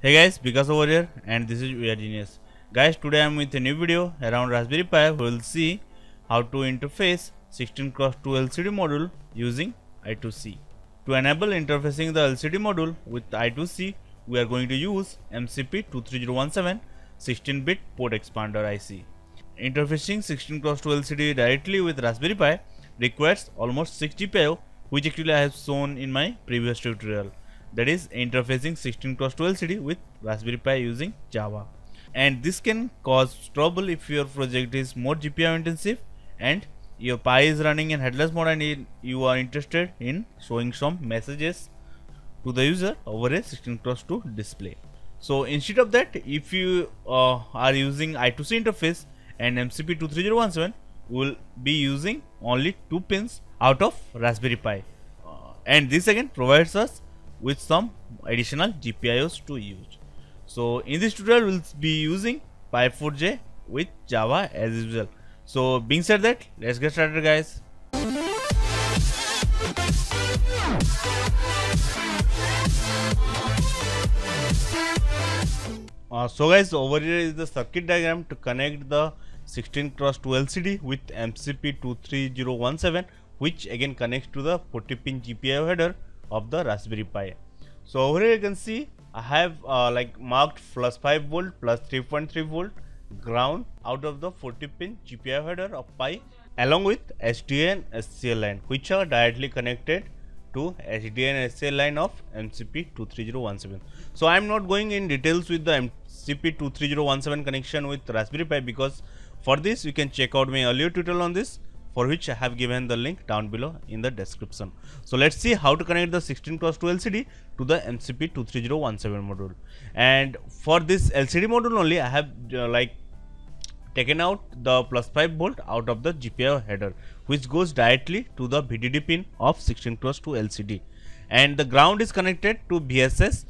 Hey guys, Bikash over here and this is WearGenius. Guys, today I am with a new video around Raspberry Pi. We will see how to interface 16 x 2 LCD module using I2C. To enable interfacing the LCD module with I2C, we are going to use MCP23017 16-bit port expander IC. Interfacing 16 x 2 LCD directly with Raspberry Pi requires almost 6 GPIO which actually I have shown in my previous tutorial that is interfacing 16 cross 2 LCD with Raspberry Pi using Java and this can cause trouble if your project is more GPIO intensive and your Pi is running in headless mode and you are interested in showing some messages to the user over a 16 cross 2 display. So instead of that if you uh, are using I2C interface and MCP23017 will be using only two pins out of Raspberry Pi uh, and this again provides us with some additional GPIOs to use. So in this tutorial we'll be using Pi4J with Java as usual. So being said that let's get started guys. Uh, so guys over here is the circuit diagram to connect the 16 x 2 LCD with MCP23017 which again connects to the 40 pin GPIO header of the Raspberry Pi. So over here you can see I have uh, like marked plus 5 volt plus 3.3 volt ground out of the 40 pin GPIO header of Pi along with SDA and SCL line which are directly connected to SDA and SCL line of MCP23017. So I am not going in details with the MCP23017 connection with Raspberry Pi because for this you can check out my earlier tutorial on this for which I have given the link down below in the description. So let's see how to connect the 16 x 2 LCD to the MCP23017 module. And for this LCD module only I have uh, like taken out the plus 5 volt out of the GPIO header which goes directly to the VDD pin of 16 x 2 LCD and the ground is connected to VSS,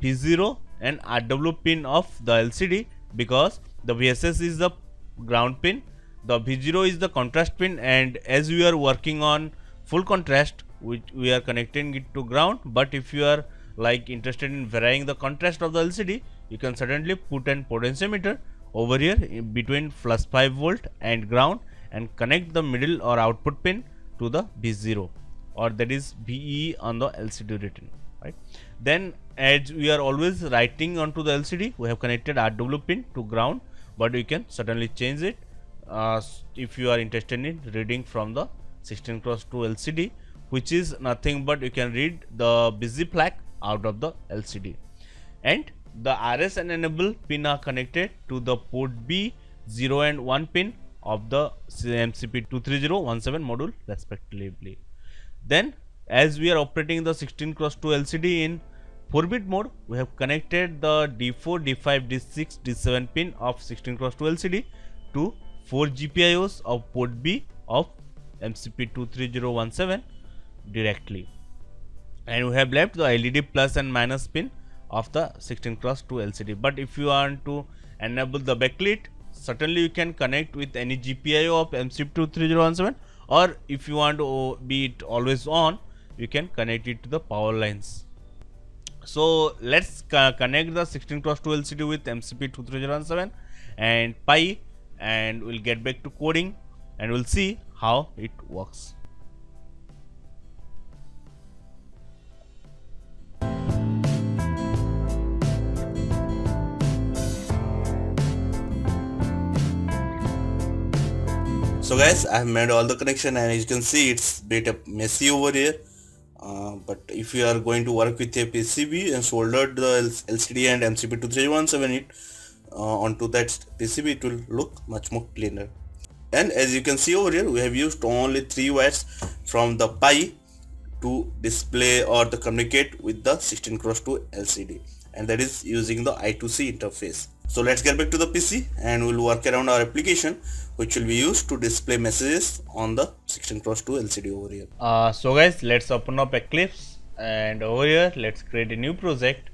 V0 and RW pin of the LCD because the VSS is the ground pin the V0 is the contrast pin and as we are working on full contrast which we are connecting it to ground but if you are like interested in varying the contrast of the LCD you can certainly put an potentiometer over here between plus 5 volt and ground and connect the middle or output pin to the V0 or that is VE on the LCD written right? Then as we are always writing onto the LCD we have connected RW pin to ground but we can certainly change it uh, if you are interested in reading from the 16 x 2 LCD which is nothing but you can read the busy flag out of the LCD and the RS and enable pin are connected to the port B 0 and 1 pin of the MCP23017 module respectively. Then as we are operating the 16 x 2 LCD in 4 bit mode we have connected the D4, D5, D6, D7 pin of 16 x 2 LCD to 4 GPIOs of port B of MCP23017 directly. And we have left the LED plus and minus pin of the 16 x 2 LCD but if you want to enable the backlit certainly you can connect with any GPIO of MCP23017 or if you want to be it always on you can connect it to the power lines. So let's connect the 16 x 2 LCD with MCP23017 and Pi and we'll get back to coding and we'll see how it works. So guys, I have made all the connection and as you can see it's a bit messy over here. Uh, but if you are going to work with a PCB and soldered the LCD and MCP23017 it uh, onto that PCB it will look much more cleaner and as you can see over here we have used only three wires from the Pi to display or to communicate with the 16 x 2 LCD and that is using the I2C interface. So let's get back to the PC and we'll work around our application which will be used to display messages on the 16 x 2 LCD over here. Uh, so guys let's open up Eclipse and over here let's create a new project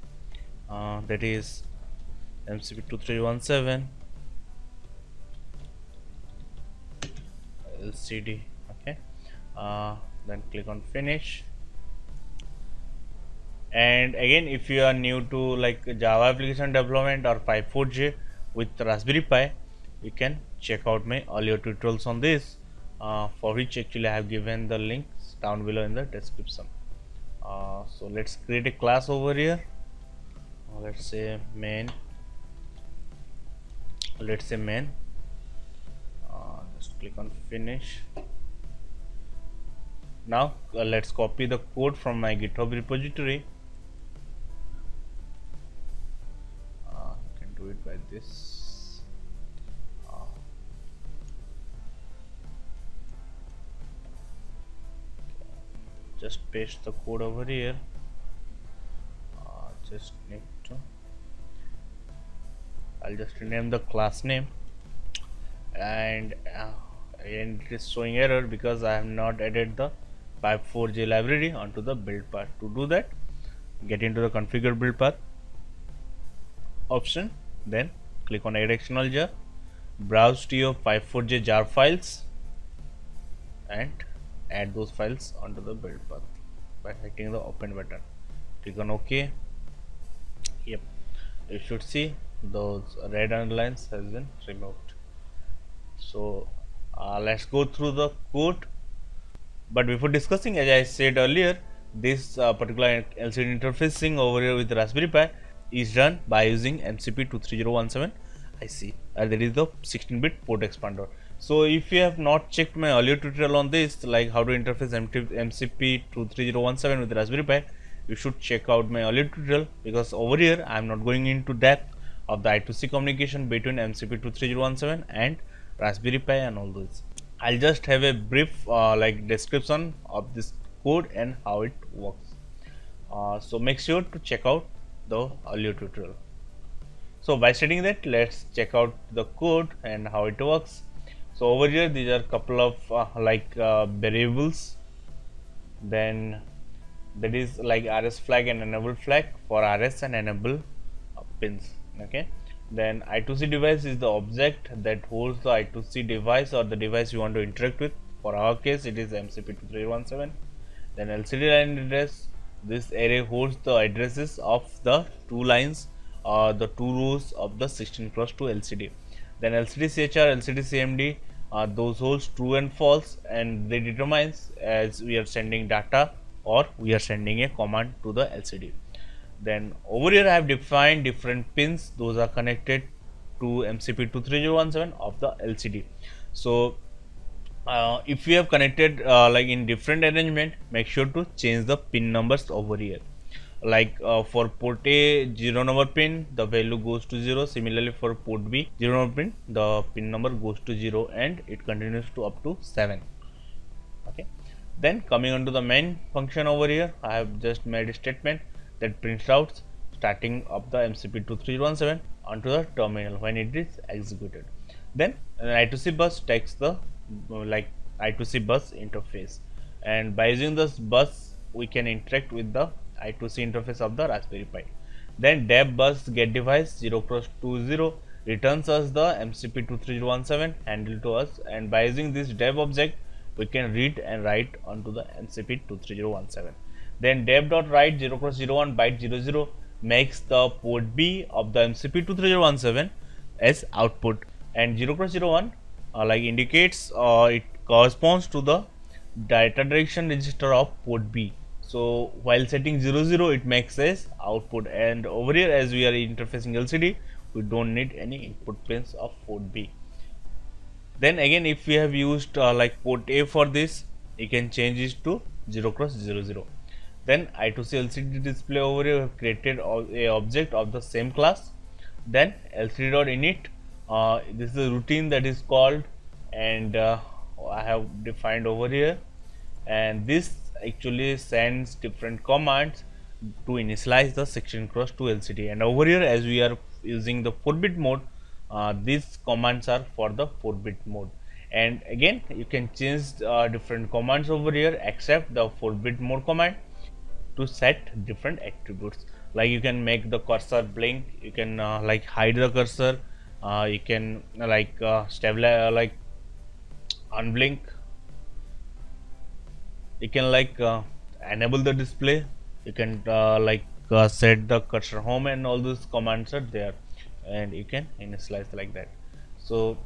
uh, that is MCP2317 LCD okay. Uh, then click on finish. And again if you are new to like java application development or Pi4J with raspberry pi you can check out my earlier tutorials on this uh, for which actually i have given the links down below in the description. Uh, so let's create a class over here. Uh, let's say main let's say main. Uh, just click on finish. Now uh, let's copy the code from my github repository. You can do it by this. Uh, just paste the code over here. Uh, just need to I'll just rename the class name. And uh, it is showing error because I have not added the Pi4J library onto the build path to do that get into the configure build path option then click on external jar browse to your Pi4J jar files and add those files onto the build path by hitting the open button. Click on ok. Yep. You should see those red underlines has been removed. So uh, let's go through the code but before discussing as I said earlier this uh, particular LCD interfacing over here with Raspberry Pi is done by using MCP23017 IC and that is the 16-bit port expander. So if you have not checked my earlier tutorial on this like how to interface MCP23017 with Raspberry Pi you should check out my earlier tutorial because over here I am not going into depth of the I2C communication between MCP23017 and Raspberry Pi and all those. I'll just have a brief uh, like description of this code and how it works. Uh, so make sure to check out the earlier tutorial. So by setting that let's check out the code and how it works. So over here these are couple of uh, like uh, variables then that is like rs flag and enable flag for rs and enable pins okay then i2c device is the object that holds the i2c device or the device you want to interact with for our case it is mcp2317 then lcd line address this array holds the addresses of the two lines or the two rows of the 16 cross 2 LCD. Then LCD CHR, LCD CMD, uh, those holds true and false and they determines as we are sending data or we are sending a command to the LCD. Then over here I have defined different pins. Those are connected to MCP23017 of the LCD. So uh, if you have connected uh, like in different arrangement make sure to change the pin numbers over here. Like uh, for port A 0 number pin the value goes to 0 similarly for port B 0 number pin the pin number goes to 0 and it continues to up to 7 okay. Then coming on to the main function over here I have just made a statement that prints out starting of the MCP23017 onto the terminal when it is executed then an I2C bus takes the like I2C bus interface and by using this bus we can interact with the I2C interface of the Raspberry Pi. Then dev bus get device 0 cross 20 returns us the MCP23017 handle to us and by using this dev object we can read and write onto the MCP23017. Then dev dot write 0 cross 01 byte 00 makes the port B of the MCP23017 as output and 0 cross 01 uh, like indicates uh, it corresponds to the data direction register of port B. So while setting 00 it makes as output and over here as we are interfacing LCD we don't need any input pins of port B. Then again if we have used uh, like port A for this you can change it to 0 cross 00. Then I2C LCD display over here have created a object of the same class. Then LCD.init uh, this is a routine that is called and uh, I have defined over here. And this actually sends different commands to initialize the 16 cross to LCD and over here as we are using the 4 bit mode uh, these commands are for the 4 bit mode. And again you can change uh, different commands over here except the 4 bit mode command to set different attributes. Like you can make the cursor blink you can uh, like hide the cursor uh, you can like uh, stabilize uh, like unblink. You can like uh, enable the display. You can uh, like set the cursor home and all those commands are there. And you can initialize like that. So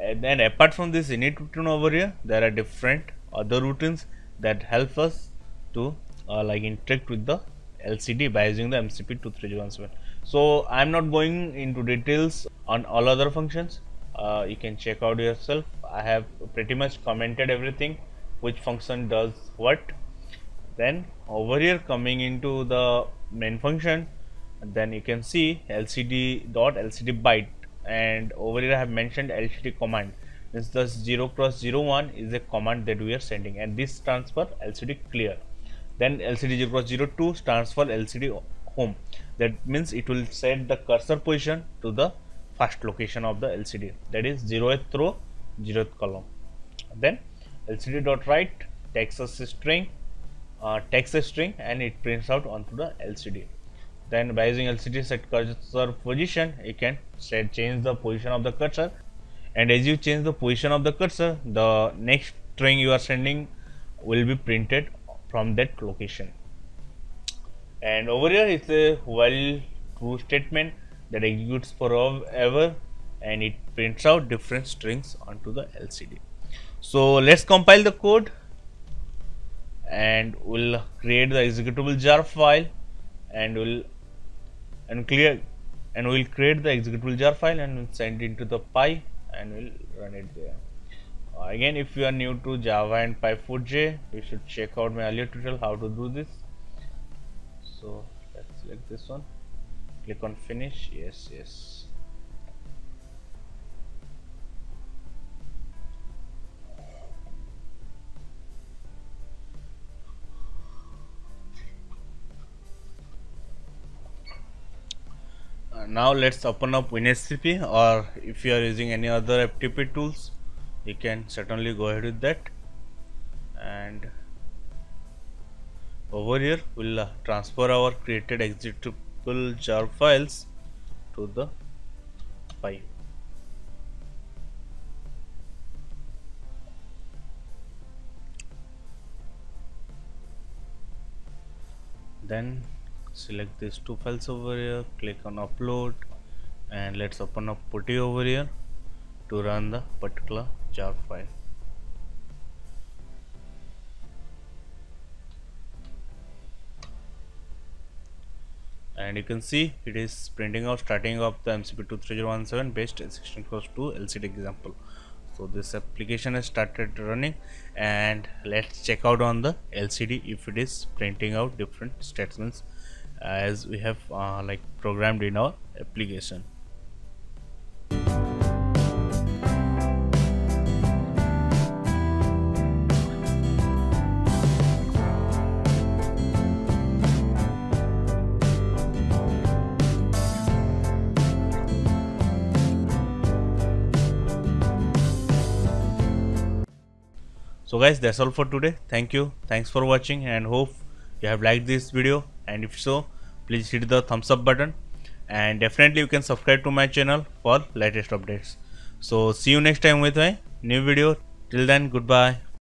and then apart from this init routine over here there are different other routines that help us to uh, like interact with the LCD by using the MCP 23017 so I'm not going into details on all other functions. Uh, you can check out yourself. I have pretty much commented everything which function does what. Then over here coming into the main function then you can see lcd dot lcd byte. And over here I have mentioned lcd command. This the 0 cross 01 is a command that we are sending. And this stands for lcd clear then lcd 0 cross 02 stands for lcd home. That means it will set the cursor position to the first location of the lcd that is 0th row 0th column. Then lcd dot write takes a string uh, text a string and it prints out onto the lcd then by using lcd set cursor position you can set change the position of the cursor. And as you change the position of the cursor the next string you are sending will be printed from that location and over here it's a while true statement that executes forever and it prints out different strings onto the LCD. So let's compile the code and we'll create the executable jar file and we'll and clear and we'll create the executable jar file and we'll send it into the pi and we'll run it there uh, again if you are new to java and Pi4J you should check out my earlier tutorial how to do this. So let's select this one. Click on finish. Yes yes. Now let's open up WinSCP or if you are using any other FTP tools you can certainly go ahead with that. And over here we'll uh, transfer our created executable jar files to the pipe then select these two files over here click on upload and let's open up putty over here to run the particular jar file and you can see it is printing out starting of the MCP23017 based 16 cross 2 LCD example. So this application has started running and let's check out on the LCD if it is printing out different statements as we have uh, like programmed in our application so guys that's all for today. Thank you. Thanks for watching and hope you have liked this video. And if so please hit the thumbs up button. And definitely you can subscribe to my channel for latest updates. So see you next time with my new video. Till then goodbye